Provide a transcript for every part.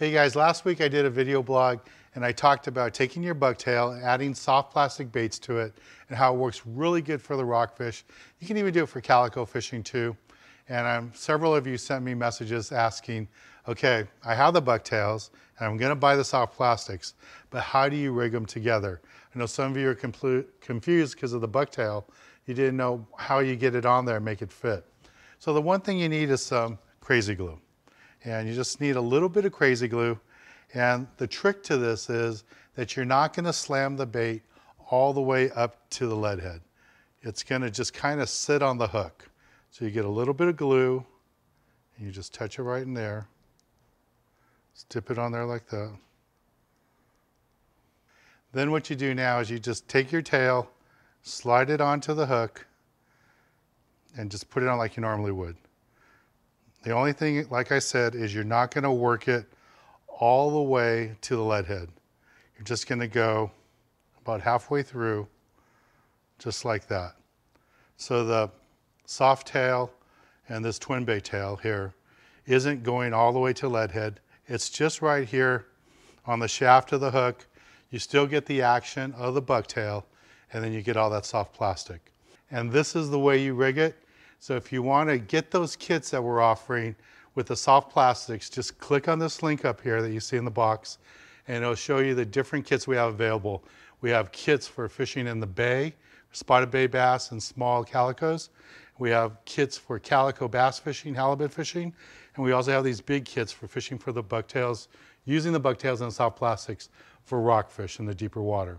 Hey guys, last week I did a video blog and I talked about taking your bucktail, and adding soft plastic baits to it, and how it works really good for the rockfish. You can even do it for calico fishing too. And um, several of you sent me messages asking, okay, I have the bucktails and I'm gonna buy the soft plastics, but how do you rig them together? I know some of you are confused because of the bucktail. You didn't know how you get it on there and make it fit. So the one thing you need is some crazy glue. And you just need a little bit of crazy glue. And the trick to this is that you're not gonna slam the bait all the way up to the lead head. It's gonna just kind of sit on the hook. So you get a little bit of glue and you just touch it right in there. Just dip it on there like that. Then what you do now is you just take your tail, slide it onto the hook, and just put it on like you normally would. The only thing, like I said, is you're not gonna work it all the way to the lead head. You're just gonna go about halfway through, just like that. So the soft tail and this swimbait tail here isn't going all the way to lead head. It's just right here on the shaft of the hook. You still get the action of the bucktail and then you get all that soft plastic. And this is the way you rig it. So if you want to get those kits that we're offering with the soft plastics, just click on this link up here that you see in the box and it'll show you the different kits we have available. We have kits for fishing in the bay, spotted bay bass and small calicos. We have kits for calico bass fishing, halibut fishing, and we also have these big kits for fishing for the bucktails, using the bucktails and soft plastics for rockfish in the deeper water.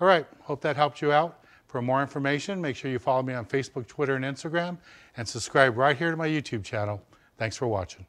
All right, hope that helped you out. For more information, make sure you follow me on Facebook, Twitter, and Instagram, and subscribe right here to my YouTube channel. Thanks for watching.